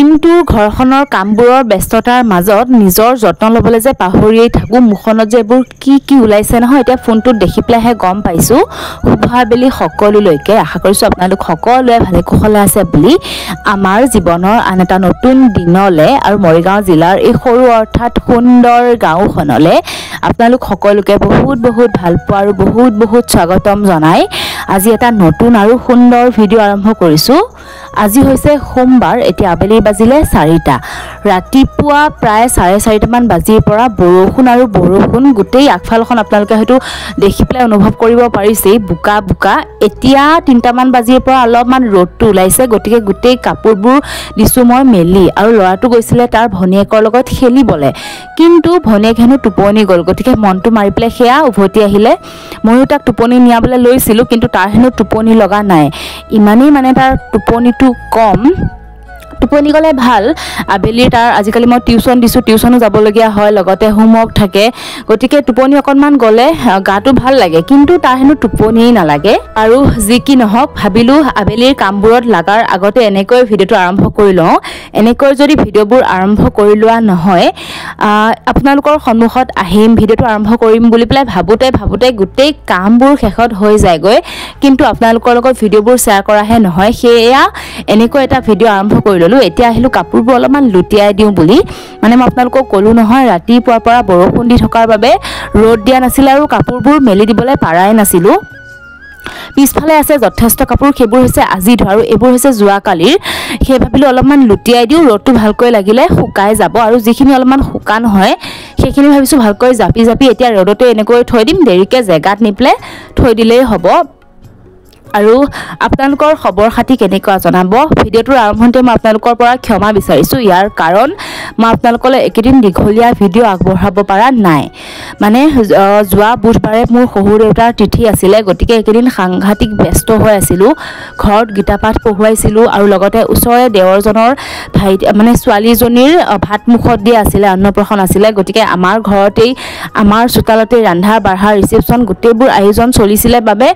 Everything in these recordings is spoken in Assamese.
দিনটোৰ ঘৰখনৰ কামবোৰৰ ব্যস্ততাৰ মাজত নিজৰ যত্ন ল'বলৈ যে পাহৰিয়েই থাকোঁ মুখনত যে এইবোৰ কি কি ওলাইছে নহয় এতিয়া ফোনটোত দেখি পেলাইহে গম পাইছোঁ। শুভ আবেলি সকলোলৈকে। আশা কৰিছোঁ আপোনালোক সকলোৱে ভালে কুশলে আছে বুলি আমাৰ জীৱনৰ আন এটা নতুন দিনলৈ আৰু মৰিগাঁও জিলাৰ এই সৰু অৰ্থাৎ সুন্দৰ গাঁওখনলৈ আপোনালোক সকলোকে বহুত বহুত ভাল পোৱা আৰু বহুত বহুত স্বাগতম জনাই। আজি এটা নতুন আৰু সুন্দৰ ভিডিঅ' আৰম্ভ কৰিছোঁ। আজি হৈছে সোমবাৰ এতিয়া আবেলি বাজিলে চাৰিটা। ৰাতিপুৱা প্ৰায় চাৰে চাৰিটামান বাজিৰ পৰা বৰষুণ আৰু বৰষুণ গোটেই আগফালখন আপোনালোকে হয়তো দেখি পেলাই অনুভৱ কৰিব পাৰিছেই। বোকা বোকা। এতিয়া তিনিটামান বাজিৰ পৰা অলপমান ৰ'দটো ওলাইছে। গতিকে গোটেই কাপোৰবোৰ দিছোঁ মই মেলি আৰু ল'ৰাটো গৈছিলে তাৰ ভনীয়েকৰ লগত খেলিবলৈ। কিন্তু ভনীয়েক হেনো টোপনি গ'ল। গতিকে মনটো মাৰি পেলাই সেয়া উভতি আহিলে। ময়ো তাক টোপনি নিয়াবলৈ লৈছিলোঁ কিন্তু তাৰ হেনো টোপনি লগা নাই। ইমানেই মানে তাৰ টোপনিটো কম। টোপনি গ'লে ভাল। আবেলি তাৰ আজিকালি মই টিউশ্যন দিছোঁ টিউশ্যনো যাবলগীয়া হয় লগতে হোমৱৰ্ক থাকে। গতিকে টোপনি অকণমান গ'লে গাটো ভাল লাগে। কিন্তু তাৰ হেনো টোপনিয়েই নালাগে। আৰু যি কি নহওক ভাবিলোঁ আবেলিৰ কামবোৰত লগাৰ আগতে এনেকৈ ভিডিঅ'টো আৰম্ভ কৰি লওঁ। এনেকৈ যদি ভিডিঅ'বোৰ আৰম্ভ কৰি লোৱা নহয় আপোনালোকৰ সন্মুখত আহিম ভিডিঅ'টো আৰম্ভ কৰিম বুলি পেলাই ভাবোঁতে ভাবোঁতে গোটেই কামবোৰ শেষত হৈ যায়গৈ। কিন্তু আপোনালোকৰ লগত ভিডিঅ'বোৰ শ্বেয়াৰ কৰাহে নহয়। সেয়া এনেকৈ এটা ভিডিঅ' আৰম্ভ কৰি ল'লোঁ। এতিয়া আহিলোঁ কাপোৰবোৰ অলপমান লুটিয়াই দিওঁ বুলি। মানে মই আপোনালোকক ক'লোঁ নহয় ৰাতিপুৱাৰ পৰা বৰষুণ দি থকাৰ বাবে ৰ'দ দিয়া নাছিলে আৰু কাপোৰবোৰ মেলি দিবলৈ পাৰাই নাছিলোঁ। পিছফালে আছে যথেষ্ট কাপোৰ সেইবোৰ হৈছে আজি ধোৱা আৰু এইবোৰ হৈছে যোৱাকালিৰ। সেই ভাবিলোঁ অলপমান লুটিয়াই দিওঁ ৰ'দটো ভালকৈ লাগিলে শুকাই যাব আৰু যিখিনি অলপমান শুকান হয় সেইখিনি ভাবিছোঁ ভালকৈ জাপি জাপি এতিয়া ৰ'দতে এনেকৈ থৈ দিম দেৰিকৈ জেগাত নি পেলাই থৈ দিলেই হ'ব। আৰু আপোনালোকৰ খবৰ খাতি কেনেকুৱা জনাব? ভিডিঅ'টোৰ আৰম্ভণিতে মই আপোনালোকৰ পৰা ক্ষমা বিচাৰিছোঁ। ইয়াৰ কাৰণ মই আপোনালোকলৈ এইকেইদিন দীঘলীয়া ভিডিঅ' আগবঢ়াব পৰা নাই। মানে যোৱা বুধবাৰে মোৰ শহুৰ দেউতাৰ তিথি আছিলে গতিকে এইকেইদিন সাংঘাতিক ব্যস্ত হৈ আছিলোঁ। ঘৰত গীতা পাঠ পঢ়ুৱাইছিলোঁ আৰু লগতে ওচৰৰে দেৱৰজনৰ ভাইটি মানে ছোৱালীজনীৰ ভাত মুখত দিয়া আছিলে অন্নপ্ৰসন আছিলে। গতিকে আমাৰ ঘৰতেই আমাৰ চোতালতেই ৰন্ধা বঢ়া ৰিচেপশ্যন গোটেইবোৰ আয়োজন চলিছিলে বাবে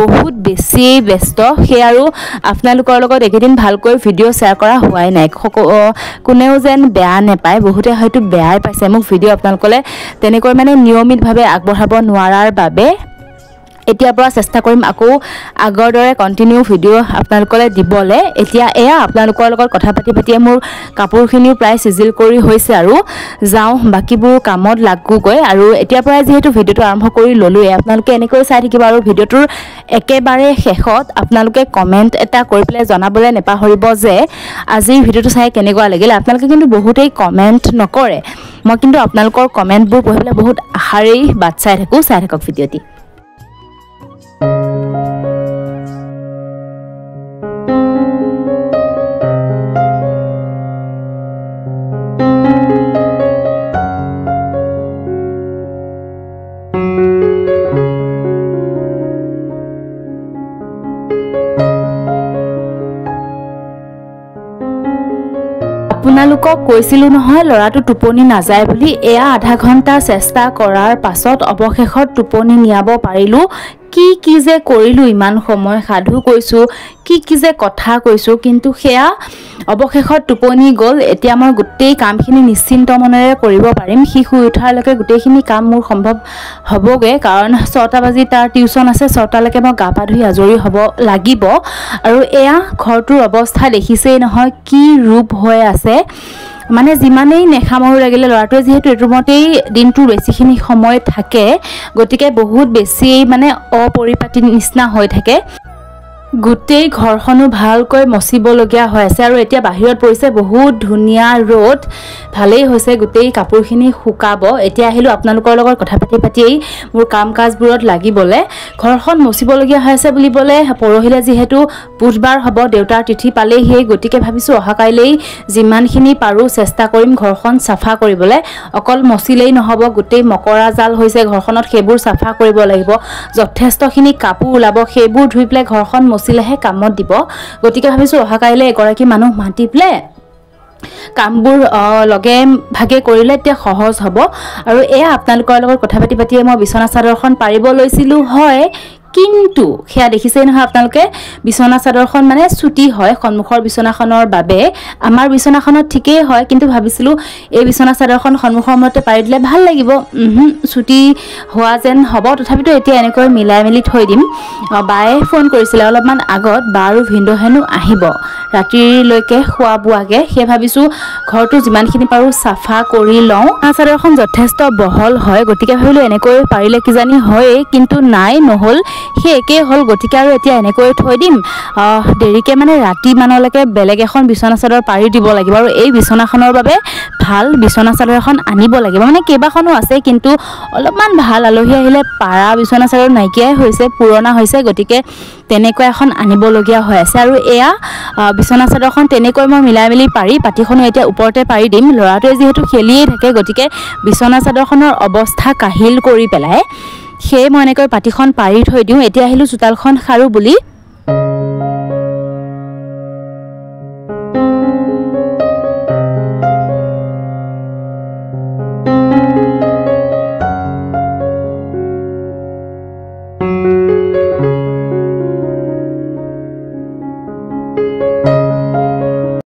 বহুত বেছি ব্যস্ত। সেই আৰু আপোনালোকৰ লগত এইকেইদিন ভালকৈ ভিডিঅ' শ্বেয়াৰ কৰা হোৱাই নাই। কোনেও যেন বেয়া নেপায় বহুতে হয়তো বেয়াই পাইছে। মোক ভিডিঅ' আপোনালোকলৈ তেনেকৈ মানে নিয়মিতভাৱে আগবঢ়াব নোৱাৰাৰ বাবে এতিয়াৰ পৰা চেষ্টা কৰিম আকৌ আগৰ দৰে কণ্টিনিউ ভিডিঅ' আপোনালোকলৈ দিবলৈ। এতিয়া এয়া আপোনালোকৰ লগত কথা পাতি পাতিয়ে মোৰ কাপোৰখিনিও প্ৰায় চিজিল কৰি হৈছে আৰু যাওঁ বাকীবোৰ কামত লাগোগৈ। আৰু এতিয়াৰ পৰাই যিহেতু ভিডিঅ'টো আৰম্ভ কৰি ল'লোৱে আপোনালোকে এনেকৈ চাই থাকিব আৰু ভিডিঅ'টোৰ একেবাৰে শেষত আপোনালোকে কমেণ্ট এটা কৰি পেলাই জনাবলৈ নেপাহৰিব যে আজিৰ ভিডিঅ'টো চাই কেনেকুৱা লাগিলে। আপোনালোকে কিন্তু বহুতেই কমেণ্ট নকৰে। মই কিন্তু আপোনালোকৰ কমেণ্টবোৰ পঢ়ি পেলাই বহুত আশাৰেই বাট চাই থাকোঁ। চাই থাকক ভিডিঅ'টি। আপোনালোকক কৈছিলোঁ নহয় ল'ৰাটো টোপনি নাযায় বুলি। এয়া আধা ঘণ্টা চেষ্টা কৰাৰ পাছত অৱশেষত টোপনি নিয়াব পাৰিলোঁ। কি কি যে কৰিলোঁ ইমান সময় সাধু কৈছোঁ কি কি যে কথা কৈছোঁ কিন্তু সেয়া অৱশেষত টোপনি গ'ল। এতিয়া মই গোটেই কামখিনি নিশ্চিন্ত মনেৰে কৰিব পাৰিম। সি শুই উঠাৰলৈকে গোটেইখিনি কাম মোৰ সম্ভৱ হ'বগৈ। কাৰণ ছটা বাজি তাৰ টিউশ্যন আছে ছটালৈকে মই গা পা ধুই আজৰি হ'ব লাগিব। আৰু এয়া ঘৰটোৰ অৱস্থা দেখিছেই নহয় কি ৰূপ হৈ আছে। মানে যিমানেই নেখামৰো লাগিলে ল'ৰাটোৱে যিহেতু এইটো ৰুমতেই দিনটোৰ বেছিখিনি সময় থাকে গতিকে বহুত বেছি মানে অপৰিপাটি নিচিনা হৈ থাকে। গোটেই ঘৰখনো ভালকৈ মচিবলগীয়া হৈ আছে আৰু এতিয়া বাহিৰত পৰিছে বহুত ধুনীয়া ৰ'দ। ভালেই হৈছে গোটেই কাপোৰখিনি শুকাব। এতিয়া আহিলোঁ আপোনালোকৰ লগত কথা পাতি পাতিয়েই মোৰ কাম কাজবোৰত লাগিবলৈ। ঘৰখন মচিবলগীয়া হৈ আছে বুলিবলৈ পৰহিলৈ যিহেতু বুধবাৰ হ'ব দেউতাৰ তিথি পালেহিয়ে। গতিকে ভাবিছোঁ অহা কাইলেই যিমানখিনি পাৰোঁ চেষ্টা কৰিম ঘৰখন চাফা কৰিবলৈ। অকল মচিলেই নহ'ব গোটেই মকৰা জাল হৈছে ঘৰখনত সেইবোৰ চাফা কৰিব লাগিব। যথেষ্টখিনি কাপোৰ ওলাব সেইবোৰ ধুই পেলাই ঘৰখন মচিলেহে কামত দিব। গতিকে ভাবিছোঁ অহা কাইলৈ এগৰাকী মানুহ মাতি পেলাই কামবোৰ লগে ভাগে কৰিলে এতিয়া সহজ হ'ব। আৰু এয়া আপোনালোকৰ লগত কথা পাতি পাতিয়ে মই বিচনা চাদৰখন পাৰিব লৈছিলোঁ। হয় কিন্তু সেয়া দেখিছেই নহয় আপোনালোকে বিচনা চাদৰখন মানে চুটি হয় সন্মুখৰ বিচনাখনৰ বাবে। আমাৰ বিচনাখনত ঠিকেই হয় কিন্তু ভাবিছিলোঁ এই বিচনা চাদৰখন সন্মুখৰ মূৰতে পাৰি দিলে ভাল লাগিব। চুটি হোৱা যেন হ'ব তথাপিতো এতিয়া এনেকৈ মিলাই মেলি থৈ দিম। বায়ে ফোন কৰিছিলে অলপমান আগত বা আৰু ভিনদেউ হেনো আহিব। ৰাতিলৈকে খোৱা বোৱাকৈ সেয়ে ভাবিছোঁ ঘৰটো যিমানখিনি পাৰোঁ চাফা কৰি লওঁ। আহ, চাদৰখন যথেষ্ট বহল হয় গতিকে ভাবিলোঁ এনেকৈ পাৰিলে কিজানি হয়েই কিন্তু নাই নহ'ল। সেই একেই হ'ল গতিকে আৰু এতিয়া এনেকৈ থৈ দিম। দেৰিকৈ মানে ৰাতিমানলৈকে বেলেগ এখন বিচনা চাদৰ পাৰি দিব লাগিব আৰু এই বিচনাখনৰ বাবে ভাল বিচনা চাদৰ এখন আনিব লাগিব। মানে কেইবাখনো আছে কিন্তু অলপমান ভাল আলহী আহিলে পাৰা বিচনা চাদৰ নাইকিয়াই হৈছে পুৰণা হৈছে গতিকে তেনেকুৱা এখন আনিবলগীয়া হৈ আছে। আৰু এয়া বিচনা চাদৰখন তেনেকৈ মই মিলাই মেলি পাৰি পাতিখনো এতিয়া ওপৰতে পাৰি দিম। ল'ৰাটোৱে যিহেতু খেলিয়েই থাকে গতিকে বিচনা চাদৰখনৰ অৱস্থা কাহিল কৰি পেলাই সেয়ে মই এনেকৈ পাতিখন পাৰি থৈ দিওঁ। এতিয়া আহিলোঁ চোতালখন সাৰোঁ বুলি।